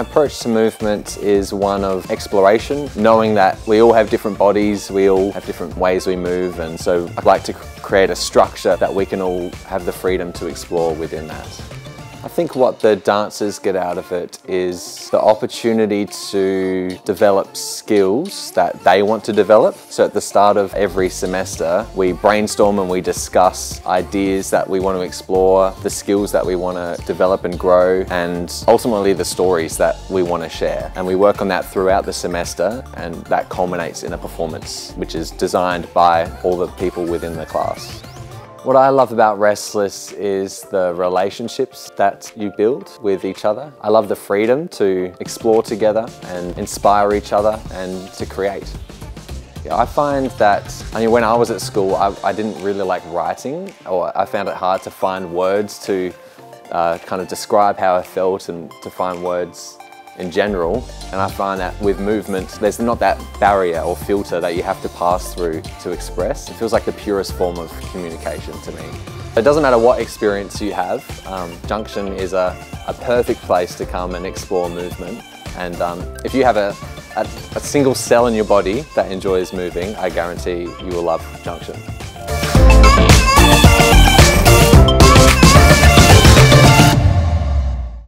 approach to movement is one of exploration, knowing that we all have different bodies, we all have different ways we move, and so I'd like to create a structure that we can all have the freedom to explore within that. I think what the dancers get out of it is the opportunity to develop skills that they want to develop. So at the start of every semester, we brainstorm and we discuss ideas that we want to explore, the skills that we want to develop and grow, and ultimately the stories that we want to share. And we work on that throughout the semester, and that culminates in a performance, which is designed by all the people within the class. What I love about Restless is the relationships that you build with each other. I love the freedom to explore together and inspire each other and to create. I find that, I mean, when I was at school, I, I, didn't really like writing, or I found it hard to find words to uh, kind of describe how I felt and to find words in general. And I find that with movement, there's not that barrier or filter that you have to pass through to express. It feels like the purest form of communication to me. It doesn't matter what experience you have, um, Junction is a, a, perfect place to come and explore movement. And um, if you have a, a, a single cell in your body that enjoys moving, I guarantee you will love Junction.